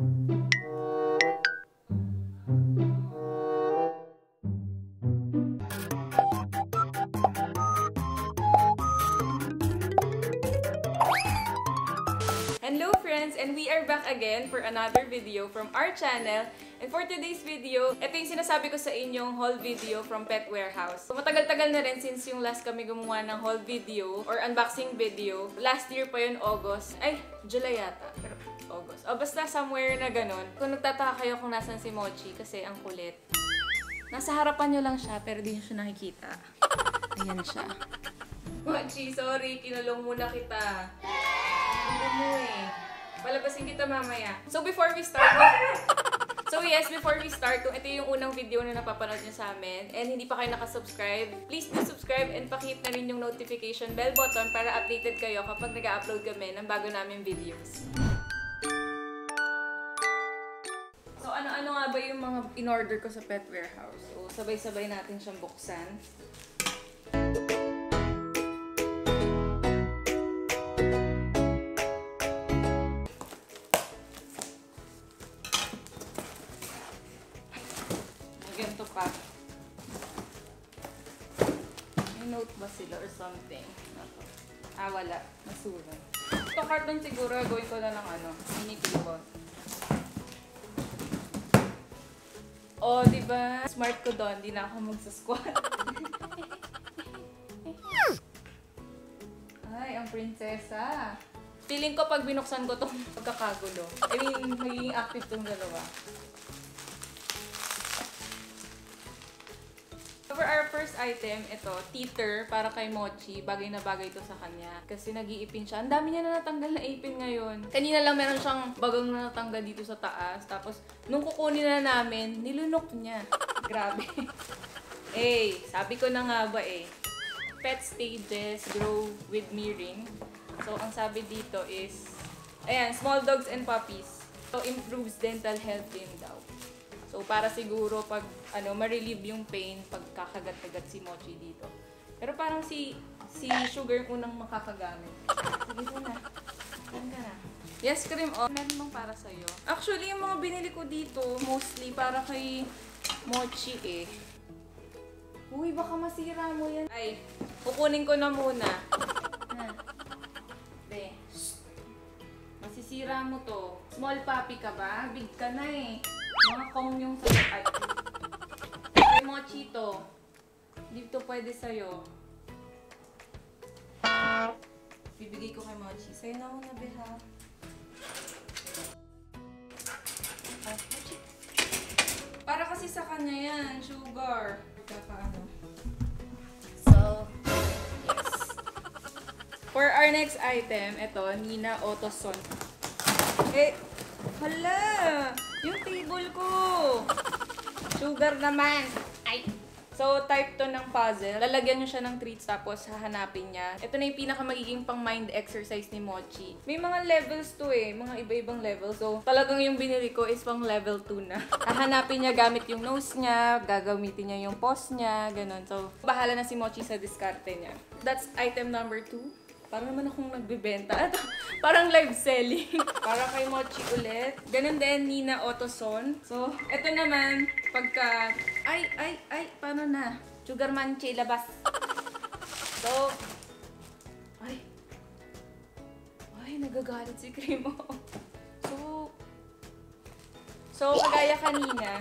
Hello friends! And we are back again for another video from our channel. And for today's video, ito yung sinasabi ko sa inyong haul video from Pet Warehouse. Matagal-tagal na rin since yung last kami gumawa ng haul video or unboxing video. Last year pa yun, August. Ay, July yata. August. O basta somewhere na ganun. Kung nagtataka kayo kung nasan si Mochi kasi ang kulit. Nasa harapan nyo lang siya pero di nyo siya nakikita. Ayan siya. Mochi, sorry. Kinulong muna kita. Ano mo eh. Palabasin kita mamaya. So before we start, So yes, before we start, kung ito yung unang video na napapanood nyo sa amin, and hindi pa kayo nakasubscribe, please do subscribe and pakihit na rin yung notification bell button para updated kayo kapag nag-upload kami ng bago namin videos. Nga yung mga in-order ko sa Pet Warehouse? So sabay-sabay natin siyang buksan. Ganito pa. May note ba sila or something? Ako. Ah, wala. Masura. Ito carton siguro, gawin ko na ng ano, mini clip-on. Oh, di ba? Smart ko doon, di na ako magsa-squat. Ay, ang prinsesa. Feeling ko pag binuksan ko tong pagkakagulo. I mean, magiging active tong dalawa. First item, ito, teeter para kay Mochi. Bagay na bagay ito sa kanya. Kasi nag-iipin siya. Ang dami niya na natanggal na ipin ngayon. Kanina lang meron siyang bagang na natanggal dito sa taas. Tapos, nung kukunin na namin, nilunok niya. Grabe. eh, sabi ko na nga ba eh. Pet stages grow with mirroring. So, ang sabi dito is, ayan, small dogs and puppies. So, improves dental health din daw. So, para siguro pag, ano, ma-relieve yung pain pag kakagat-kagat si Mochi dito. Pero parang si, si Sugar yung unang makakagamit. Sige doon na. Saan ka na? Yes, cream on. Meron bang para sa'yo? Actually, yung mga binili ko dito, mostly para kay Mochi eh. Uy, baka masira mo yan. Ay, kukunin ko na muna. Be. Masisira mo to. Small puppy ka ba? Big ka na eh. Mga kong yung sa'yo. Ay. Kay Mochito. Hindi to pwede sa'yo. Bibigay ko kay Mochi. Sa'yo na muna, be ha? Ay, Mochi. Para kasi sa kanya yan, sugar. Kakaano. So. For our next item, ito, Nina Otoson. Eh, hala! Yung table ko! Sugar naman! Ay! So, type to ng puzzle. Lalagyan nyo siya ng treats tapos hahanapin niya. Ito na yung pinaka magiging pang mind exercise ni Mochi. May mga levels to eh. Mga iba-ibang levels. So, talagang yung binili ko is pang level 2 na. hahanapin niya gamit yung nose niya, gagamitin niya yung paws niya, ganun. So, bahala na si Mochi sa diskarte niya. That's item number 2. Parang naman akong nagbebenta. At parang live selling. Para kay Mochi ulit. Ganun din, Nina Otoson. So, eto naman, pagka... Ay, ay, ay, paano na? Sugar Manche, labas. So, ay. Ay, nagagalit si Cremo. So, so, kagaya kanina.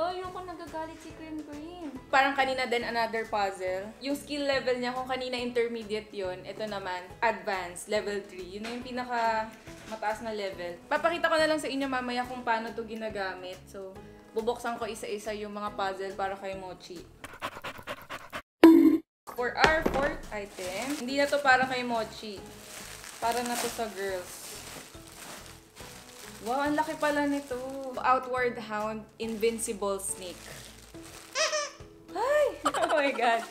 Nagalit ka. Ayoko nagagalit si Cream Cream. Parang kanina din another puzzle. Yung skill level niya, kung kanina intermediate yon ito naman, advanced, level 3. Yun na yung pinaka mataas na level. Papakita ko na lang sa inyo mamaya kung paano to ginagamit. So, bubuksan ko isa-isa yung mga puzzle para kay Mochi. For our fourth item, hindi na to para kay Mochi. Para na to sa girls. Wow, ang laki pala nito. Outward Hound Invincible Snake. Ay! Oh my God.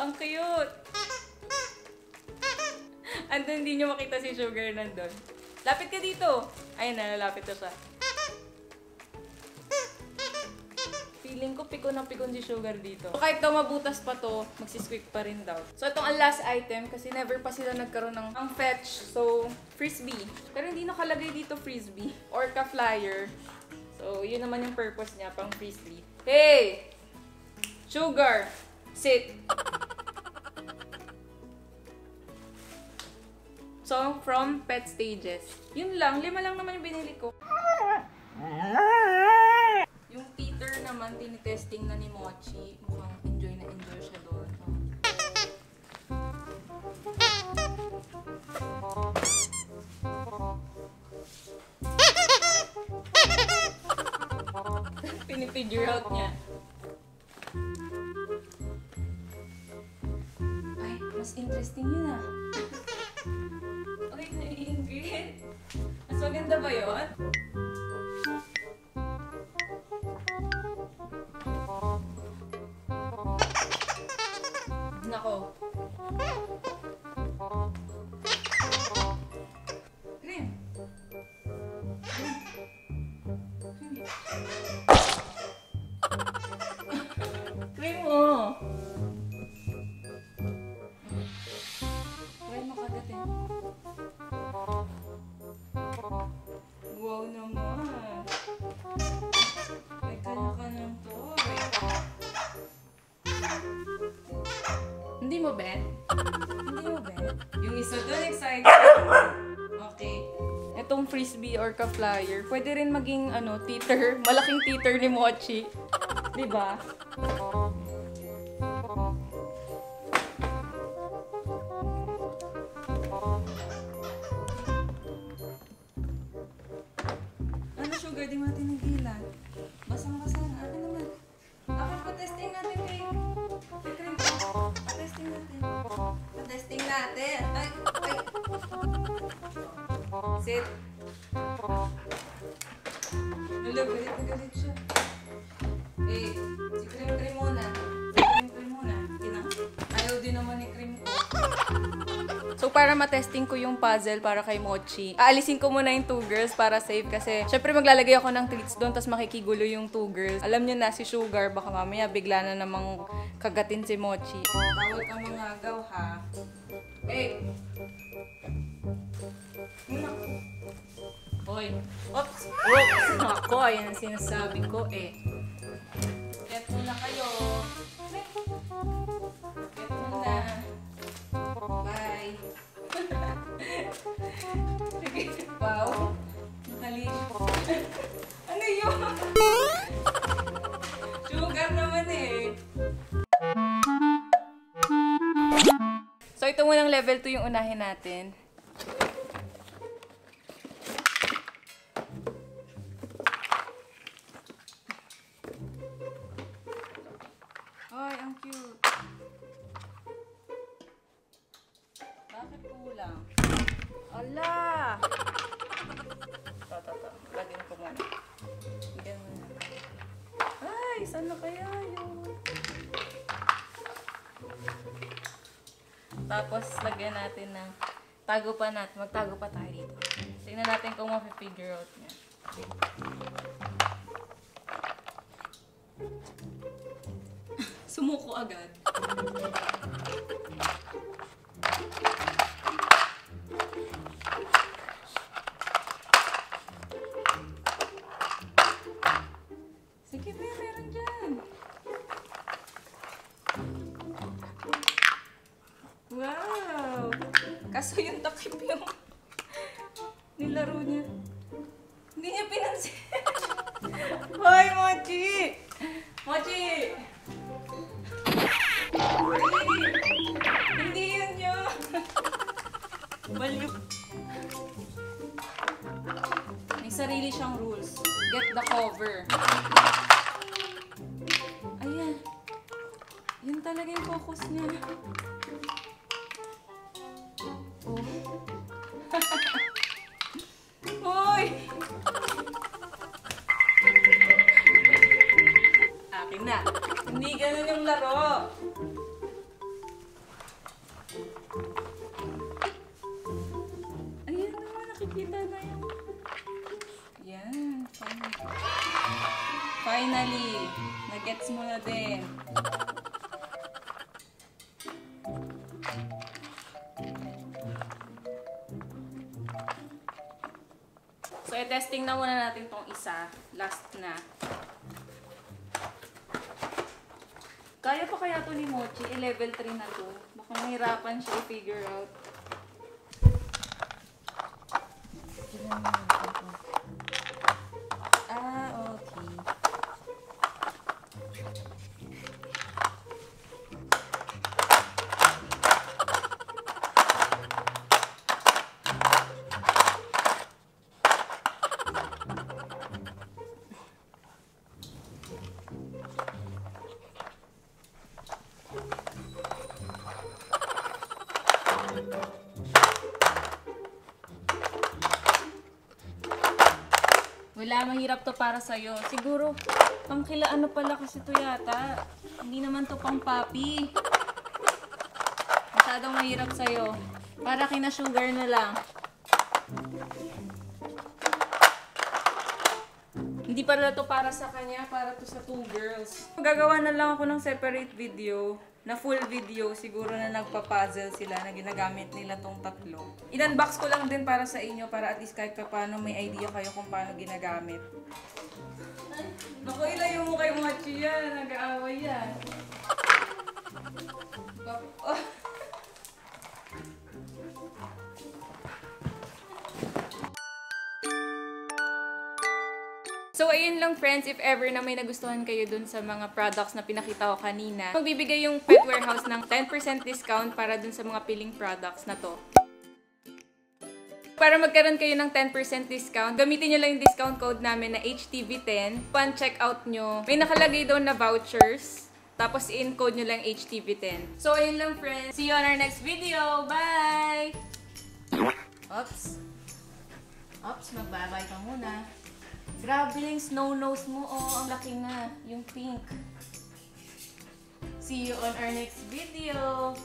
ang cute. Andun hindi nyo makita si Sugar nandun. Lapit ka dito. Ayun na, lalapit na siya. Feeling ko pikon na pikon si Sugar dito. So, kahit daw mabutas pa to, magsisqueak pa rin daw. So, itong ang last item kasi never pa sila nagkaroon ng ang fetch. So, frisbee. Pero hindi nakalagay dito frisbee. Orca flyer. So, yun naman yung purpose niya, pang frisbee. Hey! Sugar! Sit! So, from pet stages. Yun lang, lima lang naman yung binili ko. Naman, tinitesting na ni Mochi. Mukhang enjoy na enjoy siya doon. Pinifigure out niya. Ay, mas interesting yun ah. Ay, naiingit. Mas maganda ba yun? Hindi mo bet? Hindi mo bet? Yung isa doon, excited. Okay. Itong frisbee or ka-flyer, pwede rin maging ano, teeter. Malaking teeter ni Mochi. Di ba? Ano sugar, di mo natin nagilan. Natin. Ay, ay. Sit. Lalo, galit na galit siya. Eh, si Cream Cream muna. Si Cream Cream muna. Ina. Ayaw din naman ni Cream ko. So, para matesting ko yung puzzle para kay Mochi, aalisin ko muna yung two girls para safe kasi syempre maglalagay ako ng treats doon tapos makikigulo yung two girls. Alam nyo na si Sugar, baka mamaya bigla na namang kagatin si Mochi. Bawal ka mga agaw ha. Naku. Hoy. Oops! Oops! Ako, ayan ang sinasabi ko eh. Get muna kayo. Get muna. Bye. Sige. Wow. Nakali. level 2 yung unahin natin. Tapos, lagyan natin ng tago pa natin. Magtago pa tayo dito. Tingnan natin kung ma-figure out niya. Sumuko agad. Kaso yung takip yung nilaro niya. Hindi niya pinansin. Hoy, Mochi! Mochi! Hindi! Hindi yun yun! Baliw. May sarili siyang rules. Get the cover. Ayan. Yun talaga yung focus niya. Na. Hindi ganun yung laro. Ayan naman, nakikita na. Yan. Tama. Finally, nagets mo na din. So, i-testing na muna natin tong isa. Last na. Kaya pa kaya to ni Mochi? I-level 3 na to. Baka mahirapan siya i-figure out. Ah, Wala, mahirap to para sa'yo. Siguro, pang kila ano pala kasi to yata. Hindi naman to pang papi. Masyadong mahirap sa'yo. Para kina sugar na lang. Hindi pala to para sa kanya, para to sa two girls. Gagawa na lang ako ng separate video, na full video, siguro na nagpa-puzzle sila na ginagamit nila tong tatlo. In-unbox ko lang din para sa inyo, para at least kahit pa paano may idea kayo kung paano ginagamit. Naku, ilayo mo kay Machi yan, nag-aaway yan. So, ayun lang friends, if ever na may nagustuhan kayo dun sa mga products na pinakita ko kanina, magbibigay yung Pet Warehouse ng 10% discount para dun sa mga piling products na to. Para magkaroon kayo ng 10% discount, gamitin nyo lang yung discount code namin na HTV10. Pan check out nyo, may nakalagay doon na vouchers. Tapos in-code nyo lang HTV10. So, ayun lang friends. See you on our next video. Bye! Oops. Oops, magbabay ka muna. Grabe yung snow nose mo. Oh, ang laki na. Yung pink. See you on our next video.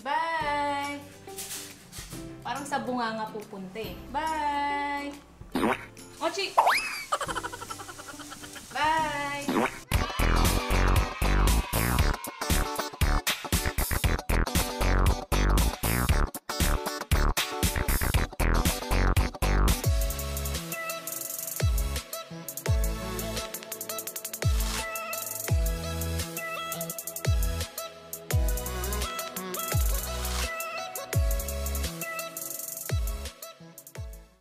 Bye! Parang sa bunga nga pupunta eh. Bye! Mochi! Bye!